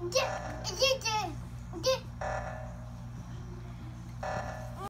Yeah.